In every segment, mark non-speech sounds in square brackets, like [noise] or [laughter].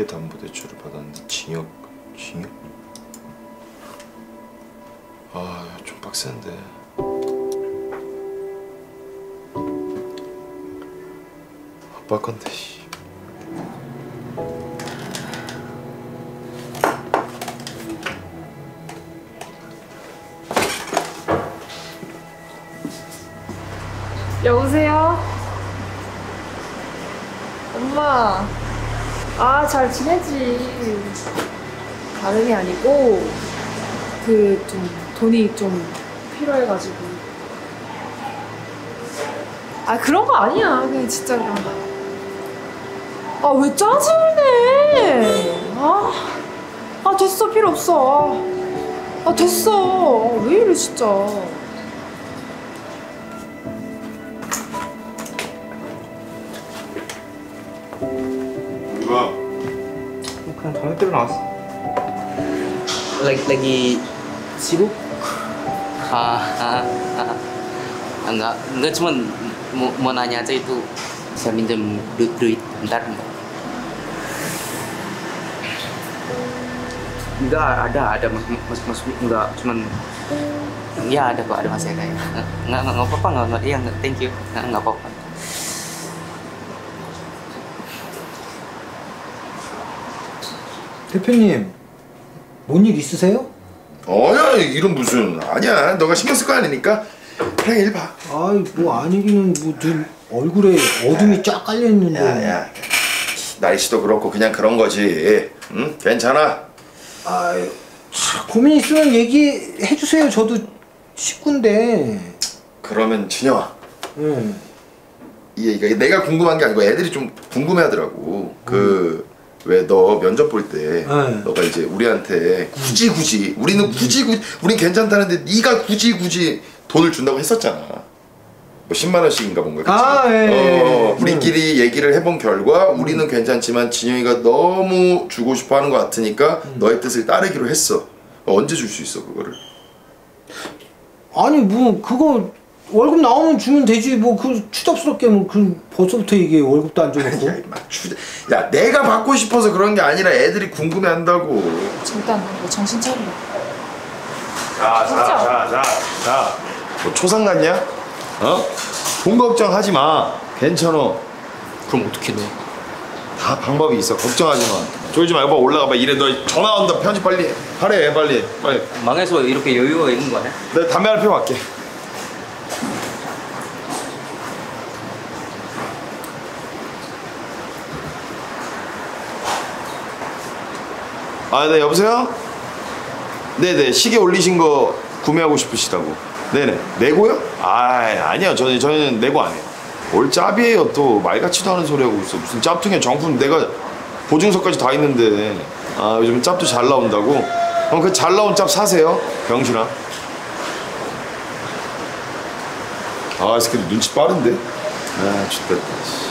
시계 담보 대출을 받았는데 징역 징역? 아 좀 빡센데 아빠 건데 씨. 여보세요? 엄마. 아, 잘 지내지. 다름이 아니고, 그, 좀, 돈이 좀 필요해가지고. 아, 그런 거 아니야. 그냥 진짜 그냥. 아, 왜 짜증을 내? 아, 아, 됐어. 필요 없어. 아, 됐어. 아, 왜 이래, 진짜. 그냥 저녁 때로 나왔어. lagi lagi sibuk ah, ah, ah. enggak enggak cuman mau, mau nanya aja itu saya minjem duit duit bentar bentar enggak ada ada mas mas mas enggak cuman ya ada kok ada mas Eka ya enggak enggak enggak apa-apa enggak enggak iya enggak thank you enggak enggak apa-apa 대표님, 뭔 일 있으세요? 어야 이런 무슨 아니야 너가 신경 쓸 거 아니니까 그냥 일 봐. 아이, 뭐 아니기는 뭐늘 얼굴에 어둠이 쫙 깔려 있는데. 야야 날씨도 그렇고 그냥 그런 거지. 응 괜찮아. 아유, 고민 있으면 얘기해 주세요. 저도 식구인데. 그러면 진영아 응. 이게 내가 궁금한 게 아니고 애들이 좀 궁금해하더라고. 그 왜 너 면접 볼때 네. 너가 이제 우리한테 굳이 굳이 우리는 굳이 굳이 우린 괜찮다는데 네가 굳이 굳이 돈을 준다고 했었잖아. 뭐 10만 원씩인가 뭔가 그치? 아, 예, 예. 어, 우리끼리 얘기를 해본 결과 우리는 괜찮지만 진영이가 너무 주고 싶어 하는 것 같으니까 너의 뜻을 따르기로 했어. 언제 줄 수 있어 그거를? 아니 뭐 그거 월급 나오면 주면 되지 뭐 그 추잡스럽게 뭐 그 벌써부터 이게 월급도 안 줘놓고 야, 임마, 추- 야 내가 받고 싶어서 그런 게 아니라 애들이 궁금해한다고. 잠깐, 너 정신 차려. 자, 진짜? 자, 자, 자. 뭐 초상 같냐? 어? 돈 걱정하지 마. 괜찮아. 그럼 어떻게 돼? 다 방법이 있어. 걱정하지 마. 졸지 말고 올라가 봐. 이래 너 전화 온다. 편집 빨리 해. 하래 빨리. 빨리. 망해서 이렇게 여유가 있는 거 아니야? 내가 담배 한표 갈게. 아, 네, 여보세요? 네네, 시계 올리신 거 구매하고 싶으시다고. 네네, 내고요? 아, 아니요. 저는, 저는 내고 안 해요. 뭘 짭이에요, 또. 말 같지도 않은 소리 하고 있어. 무슨 짭퉁에 정품 내가 보증서까지 다 있는데. 아, 요즘 짭도 잘 나온다고? 그럼 그 잘 나온 짭 사세요, 병신아. 아, 이 새끼 눈치 빠른데? 아, 좋겠다.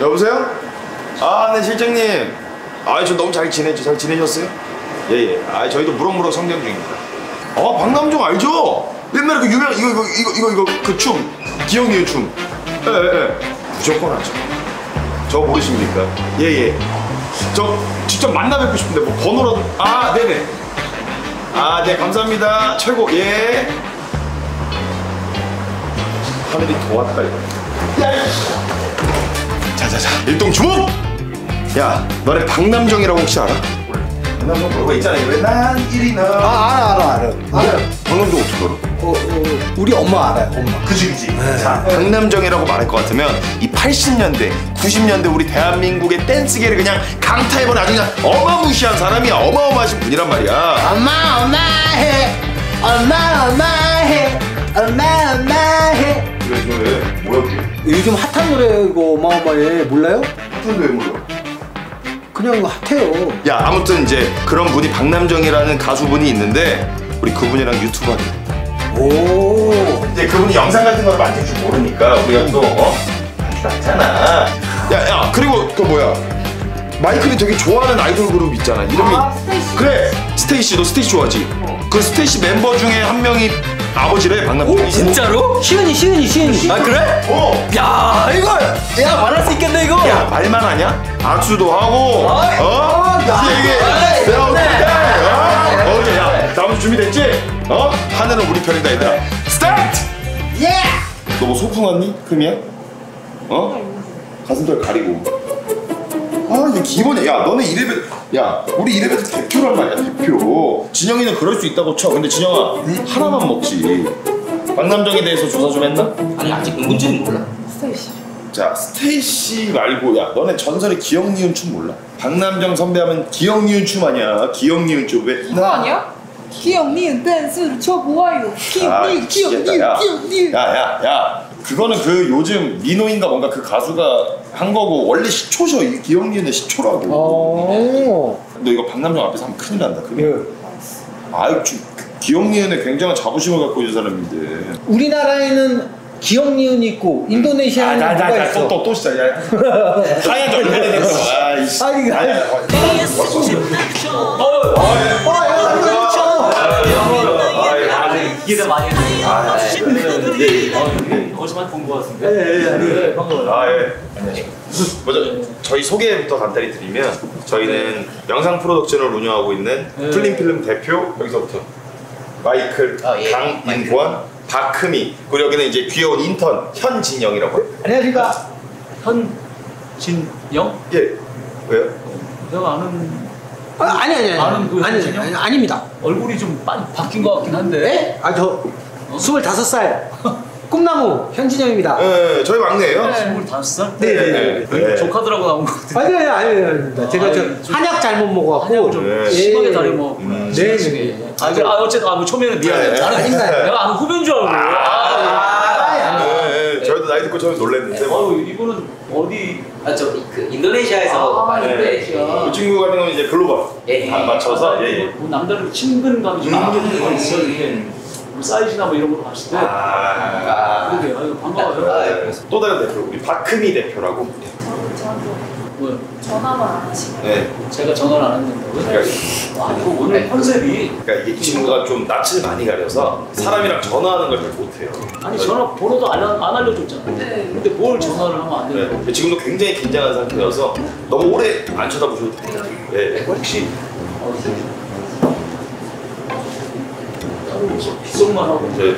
여보세요? 아, 네, 실장님. 아, 저 너무 잘 지내죠? 잘 지내셨어요? 예, 예. 아, 저희도 무럭무럭 성장 중입니다. 아, 박남정 알죠? 옛날에 그 유명, 이거, 이거, 이거, 이거, 이거, 그 춤. 기억니은 춤. 예, 예, 예. 무조건 하죠. 저 모르십니까? 예, 예. 저 직접 만나 뵙고 싶은데 뭐 번호라도. 아, 네네. 아, 네, 감사합니다. 최고, 예. 하늘이 도왔다, 이거. 야. 자자자. 일동 주목! 야 너네 박남정이라고 혹시 알아? 박남정 그거 있잖아. 왜난 일이 나아 알아 알아 알아. 알아. 박남정 어떻게 알아? 어, 어, 우리 엄마 알아요 엄마. 그지 그지. 자 박남정이라고 말할 것 같으면 이 80년대 90년대 우리 대한민국의 댄스계를 그냥 강타해버린 아주 그냥 어마무시한 사람이야 어마어마하신 분이란 말이야. 엄마 엄마 해. 엄마 엄마 해. 엄마 엄마 해 왜 왜? 뭐야 그게? 요즘 핫한 노래예요 이거 어마어마해 몰라요? 하여튼 왜 몰라 그냥 핫해요 야 아무튼 이제 그런 분이 박남정이라는 가수분이 있는데 우리 그분이랑 유튜브 하게 오 이제 그분이 영상 같은 걸 만질 줄 모르니까 우리가 또 어? 맞잖아. 야야 그리고 그 뭐야 마이클이 되게 좋아하는 아이돌 그룹 있잖아. 이름이 아, 스테이씨. 그래 스테이씨 너 스테이씨 좋아하지? 그 스테이씨 멤버 중에 한 명이 아버지래 박남정이 진짜로? 시은이 시은이 시은이. 아 그래? 어. 야 이거 야 말할 수 있겠네 이거. 야 말만 하냐? 악수도 하고 아이. 어? 이게 내가 어떻게 해? 어? 어제 야 다음 주 준비됐지? 어? 하늘은 우리 편이다 얘들아 스타트! 예! 너 뭐 소풍 왔니? 금이야? 어? 가슴털 가리고 아 이게 기본이야 야 너네 이래봬 야 우리 이래봬도 대표란 말이야 대표 진영이는 그럴 수 있다고 쳐 근데 진영아 하나만 먹지 박남정에 대해서 조사 좀 했나? 아니 아직 누군지는 몰라. 스테이씨. 자 스테이씨 말고 야 너네 전설의 기역 니은 춤 몰라? 박남정 선배하면 기역 니은 춤 아니야 기역 니은 춤 왜 그거 아니야? 기역 니은 댄스를 춰보아요. 기역 아, 니은 기역 니은 야. 기역 니은. 야야야 그거는 그 요즘 미노인가 뭔가 그 가수가 한 거고 원래 시초셔 이 기억 니은의 시초라고 어. 너 이거 박남정 앞에서 하면 큰일 난다 그래 예. 아유 좀 기억 니은에 굉장한 자부심을 갖고 있는 사람인데 우리나라에는 기억 니은이 있고 인도네시아에는 누가 있어? 또또 시작이야 하얀 점 해야 되는 거야 아이씨 아니, 이거- 아니야 기대 많이 했는데 거짓말 본것 같은데 아, 예. 먼저 저희 소개부터 간단히 드리면 저희는 영상 프로덕션을 운영하고 있는 플림필름 대표 여기서부터 마이클, 아, 예. 강인권, 박흠이 그리고 여기는 이제 귀여운 인턴 현진영이라고 해요. 안녕하십니까? 현진영? 예. 왜요? 내가 아는 아, 아니 아니 아니 아니? 아니 아닙니다. 얼굴이 좀 많이 바뀐 것 같긴 한데 네? 아 저 스물다섯 살 꿈나무 현진영입니다. 예, 저희 막내예요. 25살? 네, 네, 네. 조카들하고 나온 것 같은데 아니 아니 아니 아닙니다. 제가 아, 저 좀- 한약 잘못 먹어갖고 한약을 좀 네. 심하게 예. 다리 뭐 음. 네. 네. 아, 그, 아 어쨌든 아, 뭐 처음에는 미안해 네. 아닙니다. 내가 아는 후배인 줄 알고 아, 아, 예, 예, 저희도 나이 듣고 처음에 놀랐는데 뭐. 어, 이거는 어디 아 저 그 인도네시아에서 아, 많이 네. 네. 이 친구 같은 경우는 이제 글로벌 예. 안 맞춰서 아, 예, 예. 뭐 남다른 친근감이 좀 느껴지는 거 있어 뭐 사이즈나 뭐 이런 거 봤을 때 아, 그러게 아유 반가워요 아, 예. 또 다른 대표 우리 박흠이 대표라고. 뭐야 전화만 안 하시면. 네. 제가 전화를 안 했는데 그러니까 와 이거 오늘 컨셉이 그러니까 이게 이 친구가 좀 낯을 많이 가려서 사람이랑 전화하는 걸 잘 못해요. 아니 전화 번호도 안, 안 알려줬잖아 네. 근데 뭘 전화를 하면 안 되는 네. 지금도 굉장히 긴장한 상태여서 너무 오래 안 쳐다보셔도 돼요. 네. 혹시 어, 따로 빗속만 하고 이제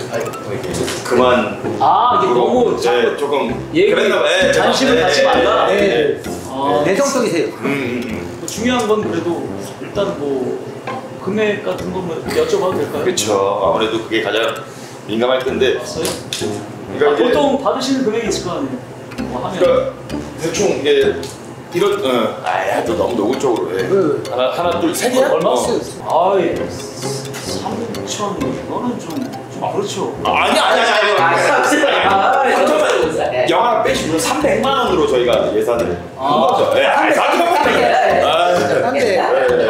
그만. 아 이게 너무 네, 자꾸 조금 얘기 그랬나 봐요. 네, 관심을 네, 갖지 네, 말라 네, 네. 아, 내성적이세요. 음, 음, 음. 뭐 중요한 건 그래도 일단 뭐 금액 같은 거뭐 여쭤봐도 될까요? 그렇죠. 아무래도 그게 가장 민감할 텐데. 봤어요? 그러니까 아, 이제 보통 받으시는 금액이 있을 거 아니에요? 뭐 하면 그러니까 대충 이게 이런 어, 아야 또 너무 노골적으로 해. 그- 하나 하나 둘세 개야? 얼마 어. 아이 3천 이거는 좀, 좀 그렇죠 아, 아니 아니 아니 아, 아니. 아, 잠깐만. 영화 빼시면 300만 원으로 저희가 예산을 한 거죠. 예. 아, 300만 원. 아, 한데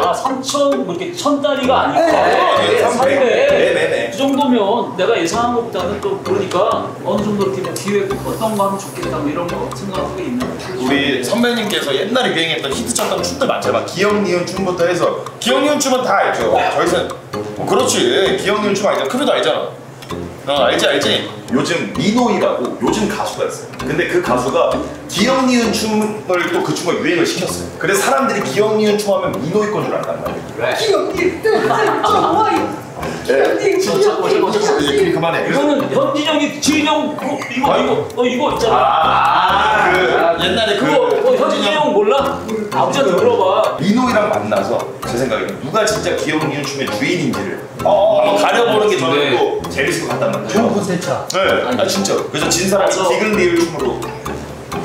아 3천 뭐 이렇게 천 단위가 아니고 네, 네, 300. 네네네. 그 정도면 내가 예상한 것보다는 또 그러니까 어느 정도 이렇게 뭐 기획 어떤 거 하면 좋겠다 뭐 이런 거 생각하는 게 있나요? 우리 선배님께서 옛날에 유행했던 히트쳤던 춤들 많잖아. 기역 니은 춤부터 해서 기역 니은 춤은 다 알죠. 저희는 어, 그렇지. 기역 니은 춤 알잖아. 크루도 알잖아. 어 알지 알지. 요즘 미노이라고 요즘 가수가 있어요. 근데 그 가수가 기역 니은 춤을 또 그 춤을 유행을 시켰어요. 그래서 사람들이 기역 니은 춤 하면 미노이 건 줄 안단 말이에요. 기역 니은 댄 니은 진짜 거짓말. 이제 그리 그만해. 이거는 현진영이 진영 어, 이거 이거 어 이거 있잖아 아, 그 옛날에 그 그거 어, 현진영 몰라? 아버지한테 물어봐 민호이랑 만나서 제 생각에는 누가 진짜 기억 니은 춤의 주인인지를 한번 가려보는 게 저는 또 재밌을 것 같단 말이에요. 좋은 콘텐츠. 네, 아 진짜. 그래서 진 사람이. 디글 리을 춤으로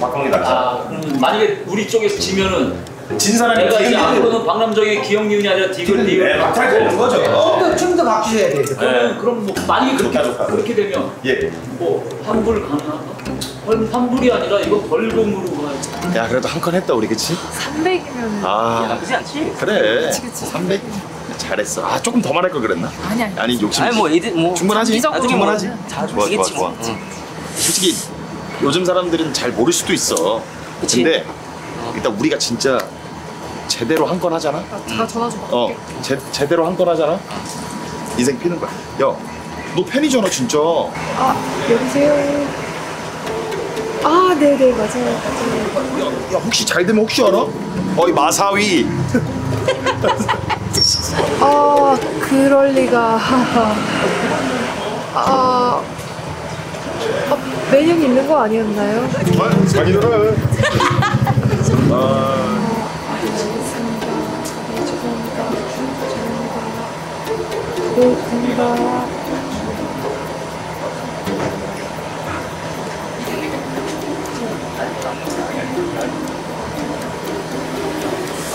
바꾸는 게 낫잖아. 아 그러면 만약에 우리 쪽에서 지면은 진 사람이 디글 이제. 앞으로는 박남정의 기억 니은이 아니라 디글 네, 리을 막탈 되는 거죠. 어. 춤도 춤도 바꾸셔야 돼요. 그러면 그럼 뭐 만약에 그렇게 좋다, 좋다. 그렇게 되면 예. 뭐 환불 가능한가? 환- 환불이 아니라 이거 벌금으로 가야지. 야 그래도 한 건 했다 우리 그치? 300이면 아 나쁘지 않지? 그래. 그치, 그치. 300 잘했어. 아 조금 더 말할 걸 그랬나? 아니 아니. 아니 욕심. 아니 뭐 이들 뭐 충분하지. 충분하지. 다 좋아 좋아 좋아. 뭐. 응. 솔직히 요즘 사람들은 잘 모를 수도 있어. 그치. 근데 일단 우리가 진짜 제대로 한 건 하잖아. 제가 전화 좀 어. 제, 제대로 한 건 하잖아. 인생 피는 거야. 야, 너 팬이잖아 진짜 아 여보세요. 아 네네 맞아요 맞아요. 야 혹시 잘 되면 혹시 알아? 어이 마사위 [laughs] 아 그럴 리가. [laughs] 아, 아 매년 있는 거 아니었나요? 자기들은 네 [laughs] 감사합니다.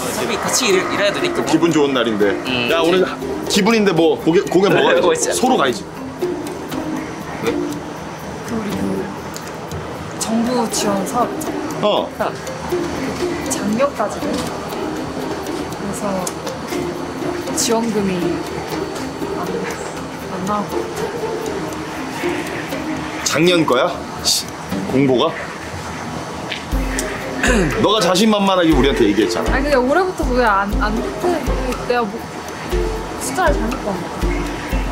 어차피 같이 일, 일해야 되니까 뭐. 기분 좋은 날인데 음. 야 오늘 기분인데 뭐 공연, 공연 뭐 먹어야지? 소로 가야지 우리 그 정부 지원 사업 있잖아요. 어 작년까지는 그래서 지원금이 안, 안 나오고 작년 거야? 씨, 공보가? 너가 자신만만하게 우리한테 얘기했잖아 아니 그냥 올해부터 왜안안 돼? 내가 뭐 숫자를 잘못 봤나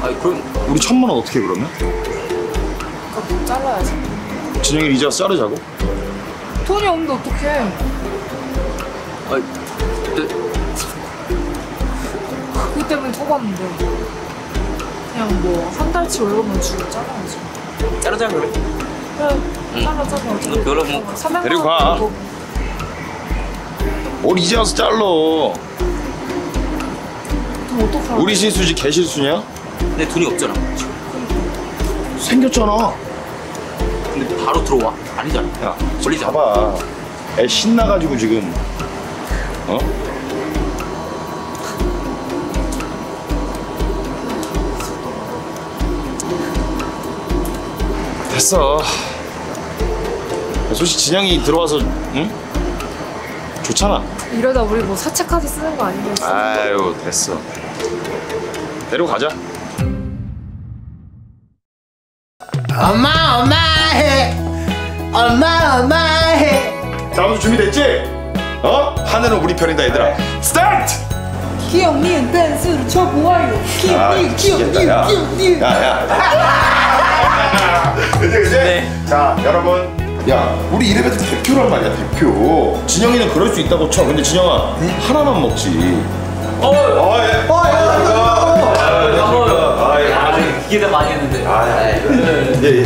아 그럼 우리 천만 원 어떻게 해, 그러면? 그거 잘라야지 진영이 이제 와서 자르자고 돈이 없는데 어떡해 아, 네, 그것 때문에 뽑았는데 그냥 뭐 한 달치 월급만 주고 잘라야지 자르자 그래. 그래 잘라 잘라. 어차피 별로 뭐 300만 데리고 원 가. 뭘 이제 와서 잘러? 그럼 어떡하라고? 우리 실수지 개 실수냐? 근데 돈이 없잖아. 생겼잖아. 근데 바로 들어와. 아니잖아. 야 걸리잖아. 봐봐. 애 신나가지고 지금. 어? 됐어 솔직히 진영이 들어와서 응? 좋잖아 이러다 우리 뭐 사채카드 쓰는 거 아니겠어? 아유 됐어 데리고 가자 엄마 엄마 해 엄마 엄마 해 다음 주 준비됐지? 어? 하늘은 우리 편이다 얘들아 스타트! 기역 니은 댄스를 춰보아요 기역 니은 기역 니은 야. 기역 니은 야야 그지 그지? 네. 자 여러분 야 우리 이래봬도 대표란 말이야 대표 진영이는 그럴 수 있다고 쳐 근데 진영아 하나만 먹지 어, 어, 예. 어, 예. 아, 아, 예. 기대 많이 했는데. 아, 예. 예, 예.